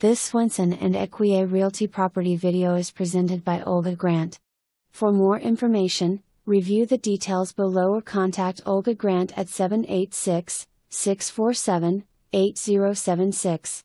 This Swenson and Ecuyer Realty property video is presented by Olga Grant. For more information, review the details below or contact Olga Grant at 786 647 8076.